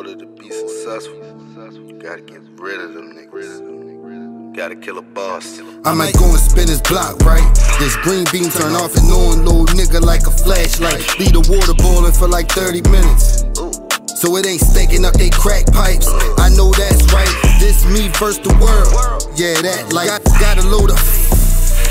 order to be successful, you gotta get rid of them niggas. Gotta kill a boss. I might go and spin his block, right? This green beam turn off and on little nigga like a flashlight. Leave the water boiling for like 30 minutes. So it ain't stinking up they crack pipes. I know that's right. This me versus the world. Yeah, that like got a load of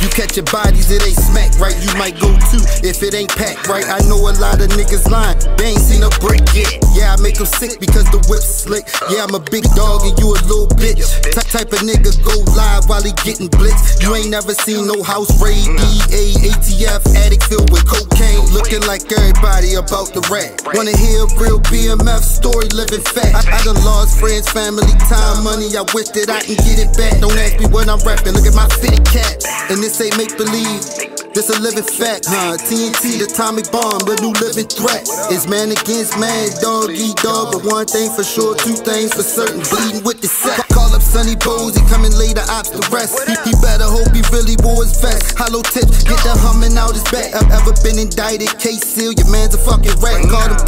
you catch your bodies, it ain't smack right. You might go too if it ain't packed right. I know a lot of niggas lying, they ain't seen a brick yet. Make them sick because the whip's slick. Yeah, I'm a big dog and you a little bitch. Ty- type of nigga go live while he getting blitzed. You ain't never seen no house raid, mm. DEA, ATF, attic filled with cocaine. Looking like everybody about the rat. Wanna hear a real BMF story, living fact. I, I done lost friends, family, time, money. I wish that I can get it back. Don't ask me what I'm rapping, look at my fitted cap. And this ain't make believe. This a living fact, huh? TNT, the atomic bomb, the new living threat. It's man against man, dog eat dog. But one thing for sure, two things for certain. Bleeding with the set. Call up Sonny Bowes, he coming later, ops the rest. He, he better hope he really wore his vest. Hollow tips, get the humming out his back. I've ever been indicted, case seal, your man's a fucking rat. Call them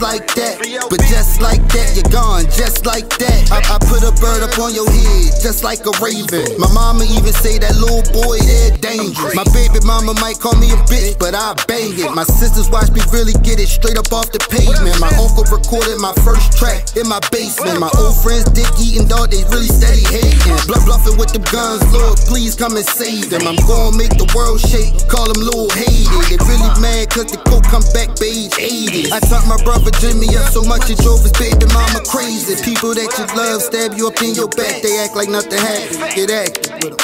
like that. But just like that, you're gone, just like that. I, I put a bird up on your head, just like a raven. My mama even say that little boy, they're dangerous. My baby mama might call me a bitch, but I bang it. My sisters watch me really get it straight up off the pavement. My uncle recorded my first track in my basement. My old friends dick eating dog, they really steady hating. Bluff bluffing with them guns, Lord, please come and save them. I'm gonna make the world shake, call them little hated. They really mad cause the coke come back by age 80. I taught my brother Jimmy up so much it drove his baby mama crazy. People that you love stab you up in your back, they act like nothing happened. Get active with.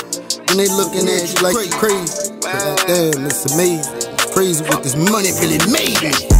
And they looking at you like you crazy. Damn, it's amazing. Crazy what this money really made me.